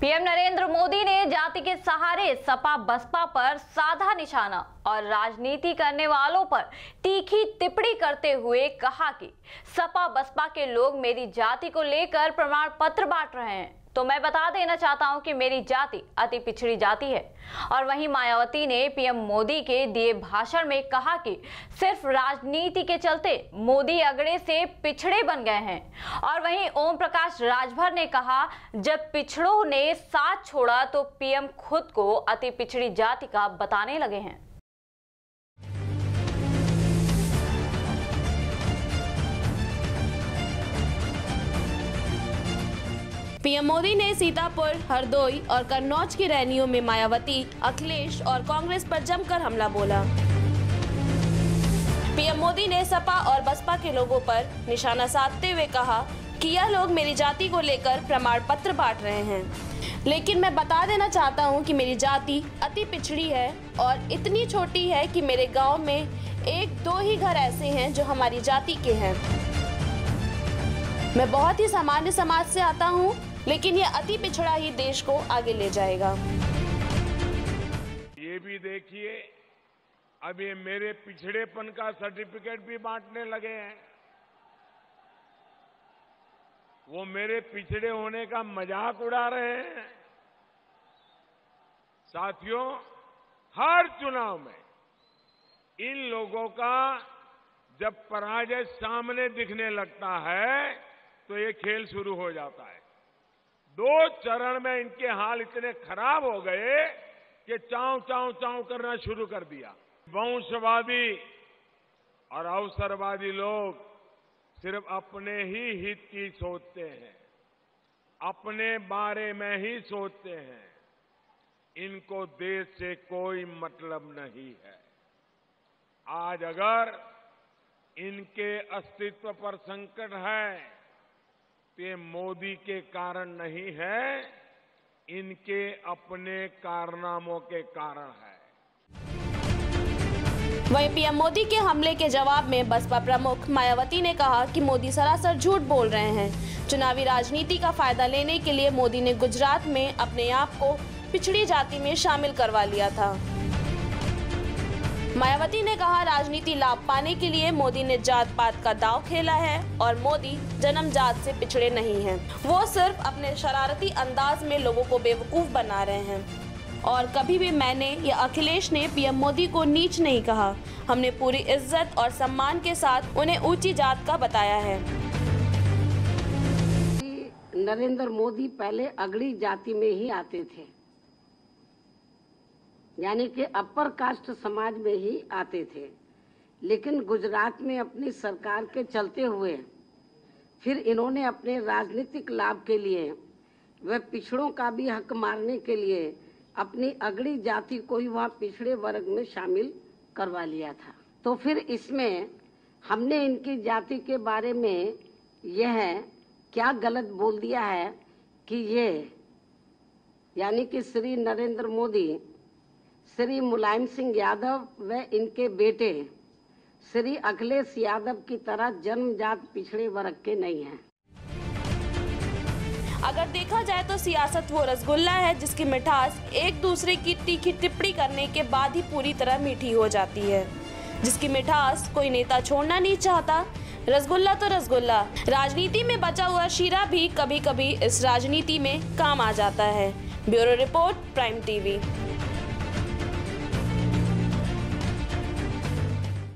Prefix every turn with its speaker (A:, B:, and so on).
A: PM Narendra Modi ने जाति के सहारे सपा बसपा पर साधा निशाना और राजनीति करने वालों पर तीखी टिप्पणी करते हुए कहा कि सपा बसपा के लोग मेरी जाति को लेकर प्रमाण पत्र बांट रहे हैं। तो मैं बता देना चाहता हूँ कि मेरी जाति अति पिछड़ी जाति है। और वहीं मायावती ने पीएम मोदी के दिए भाषण में कहा कि सिर्फ़ राजनीति के चलते मोदी अगड़े से पिछड़े बन गए हैं। और वहीं ओम प्रकाश राजभर ने कहा, जब पिछड़ों ने साथ छोड़ा तो पीएम खुद को अति पिछड़ी जाति का बताने लगे हैं।
B: पीएम मोदी ने सीतापुर, हरदोई और कन्नौज की रैलियों में मायावती, अखिलेश और कांग्रेस पर जमकर हमला बोला। पीएम मोदी ने सपा और बसपा के लोगों पर निशाना साधते हुए कहा कि यह लोग मेरी जाति को लेकर प्रमाण पत्र बांट रहे हैं। लेकिन मैं बता देना चाहता हूँ कि मेरी जाति अति पिछड़ी है और इतनी छोटी है कि मेरे गाँव में एक दो ही घर ऐसे हैं जो हमारी जाति के हैं। मैं बहुत ही सामान्य समाज से आता हूँ लेकिन ये अति पिछड़ा ही देश को आगे ले जाएगा।
C: ये भी देखिए अब ये मेरे पिछड़ेपन का सर्टिफिकेट भी बांटने लगे हैं। वो मेरे पिछड़े होने का मज़ाक उड़ा रहे हैं। साथियों, हर चुनाव में इन लोगों का जब पराजय सामने दिखने लगता है तो ये खेल शुरू हो जाता है। दो चरण में इनके हाल इतने खराब हो गए कि चाव चाव चाव करना शुरू कर दिया। वंशवादी और अवसरवादी लोग सिर्फ़ अपने ही हित की सोचते हैं, अपने बारे में ही सोचते हैं। इनको देश से कोई मतलब नहीं है। आज अगर इनके अस्तित्व पर संकट है ये मोदी के कारण नहीं है, इनके अपने कारनामों के कारण है।
B: वहीं पीएम मोदी के हमले के जवाब में बसपा प्रमुख मायावती ने कहा कि मोदी सरासर झूठ बोल रहे हैं। चुनावी राजनीति का फ़ायदा लेने के लिए मोदी ने गुजरात में अपने आप को पिछड़ी जाति में शामिल करवा लिया था। मायावती ने कहा, राजनीति लाभ पाने के लिए मोदी ने जात पात का दाव खेला है और मोदी जन्म जात से पिछड़े नहीं हैं। वो सिर्फ़ अपने शरारती अंदाज में लोगों को बेवकूफ़ बना रहे हैं। और कभी भी मैंने या अखिलेश ने पीएम मोदी को नीच नहीं कहा। हमने पूरी इज़्ज़त और सम्मान के साथ उन्हें ऊँची जात का बताया है।
D: नरेंद्र मोदी पहले अगड़ी जाति में ही आते थे। यानी कि अपर कास्ट समाज में ही आते थे। लेकिन गुजरात में अपनी सरकार के चलते हुए, फिर इन्होंने अपने राजनीतिक लाभ के लिए व पिछड़ों का भी हक मारने के लिए अपनी अगड़ी जाति को ही वहाँ पिछड़े वर्ग में शामिल करवा लिया था। तो फिर इसमें हमने इनकी जाति के बारे में यह क्या गलत बोल दिया है कि ये, यानी कि श्री नरेंद्र मोदी श्री मुलायम सिंह यादव व इनके बेटे श्री अखिलेश यादव की तरह जन्मजात पिछड़े वर्ग के नहीं हैं।
B: अगर देखा जाए तो सियासत वो रसगुल्ला है, जिसकी मिठास एक दूसरे की तीखी टिप्पणी करने के बाद ही पूरी तरह मीठी हो जाती है। जिसकी मिठास कोई नेता छोड़ना नहीं चाहता। रसगुल्ला तो रसगुल्ला। राजनीति में बचा हुआ शीरा भी कभी कभी इस राजनीति में काम आ जाता है। Bureau report, prime TV.